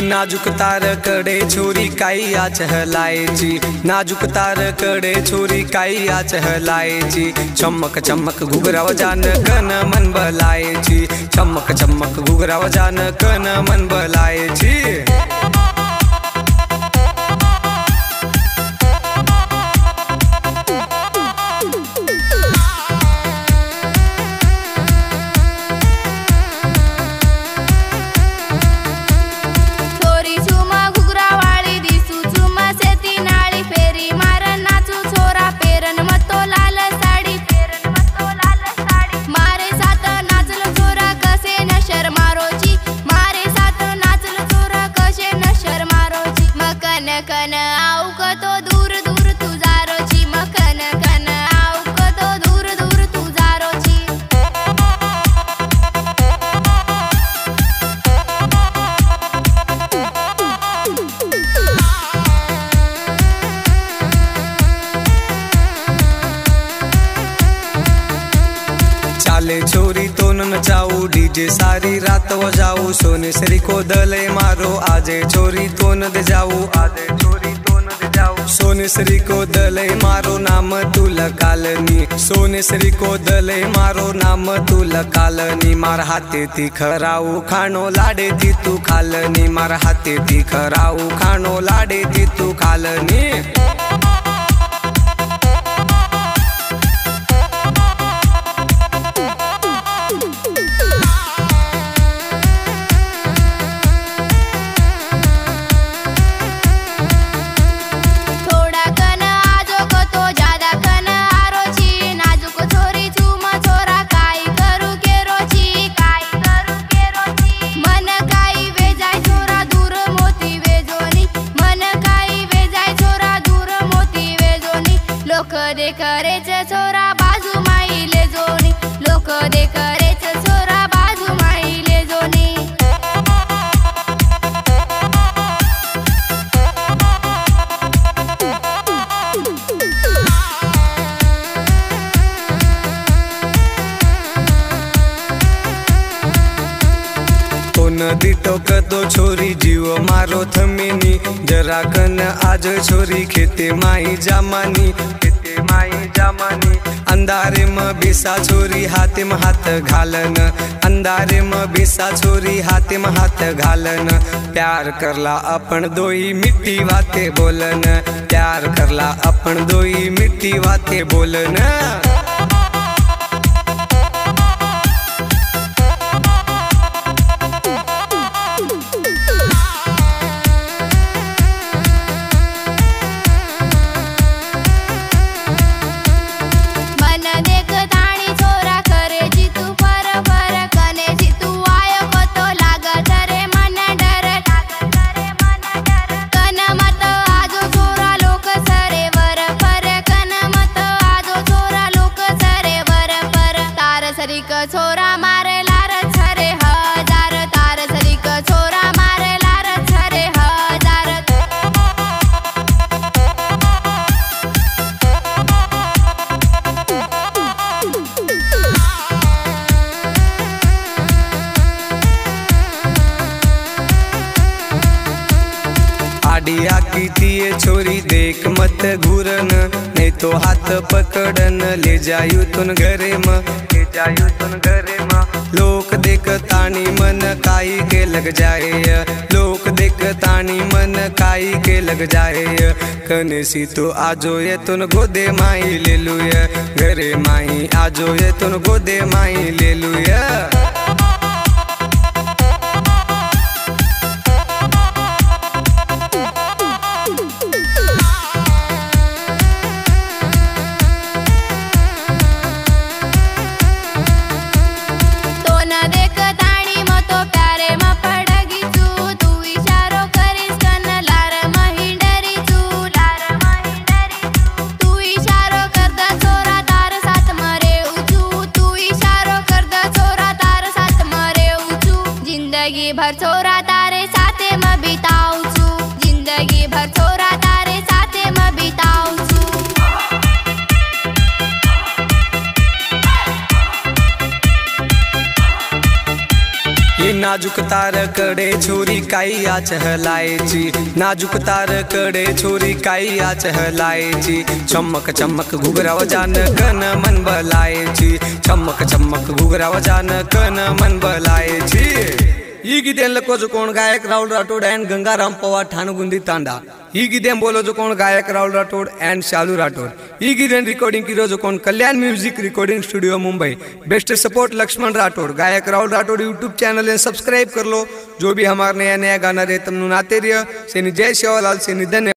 नाजूक तार कडे छोरी काई आ चहलाए जी। नाजुक तार कडे छोरी काई आ चहलाए जी। चमक चमक घुघरा वजान कन मन बलाए जी। चमक चमक घुघरा वजान कन मन बलाए छोरी चाले छोरी तो नचाऊ डीजे सारी रात वजाऊ सोने सरी को दले मारो। आजे छोरी तो न दे जाऊ। आजे छोरी तो न दे जाऊ। सोने सरी को दले मारो। नाम तुल कालनी सोने सरी को दले मारो। नाम तुल कालनी मार हाते ती खराऊ। खानो लाडे ती तू खालनी। मार हाते ती खराऊ। खानो लाडे ती तू खालनी। लोक दे तो नदी टोकतो छोरी जीव मारो थमिनी। जरा कन आज छोरी खेते माई जामानी, खेते माई जामानी। अंधारे म बिसा छोरी हाते म हात घालन। अंधारे म बिसा छोरी हाते म हात घालन। प्यार करला अपन दोई मिट्टी वाते बोलन। प्यार करला अपन दोई मिट्टी वाते छोरी देख मत घूरन, नहीं तो हाथ पकडन। ले जायू तुन घरे म, ले जायू तुन घरे म। लोक देख ताणी मन काई के लग जाए लोक देख तानी मन काई के लग जाए कने सी तो आजो ये तुन गोदे माई ले लुया घरे माई आजो ये तुन गोदे माई ले लुया नाजूक तारकडे छोरी काही आच नाजुक तार कड़े छोरी काही आच जी। चमक चमक घुगरा वजान कन मन बलाए जी। चमक चमक घुगरा वजान कन मन बलायची ಈ ಗೀತೆಯನ್ನು ಲಕ್ಕೋಜು ಕೋಣ ಗಾಯಕ ರಾಹುಲ್ ರಾಠೋಡ್ ಆ್ಯಂಡ್ ಗಂಗಾರಾಮ್ ಪವಾರ್ ಠಾಣಗುಂದಿ ತಾಂಡ ಈ ಗೀತೆ ಬೋಲೋಜು ಕೋಣ ಗಾಯಕ ರಾಹುಲ್ ರಾಠೋಡ್ एंड शालू राठोड ಈ ಗೀತೆಯನ್ನು रिकॉर्डिंग की रोज कोण Kalyan music recording studio Mumbai best support Laxman Rathod गायक राहुल राठोड यूट्यूब चैनल ने सब्सक्राइब कर लो जो भी हमारे नया नया गाना रहे तुम नाते रिय सेनी जय सेवालाल सेनी धन्यवाद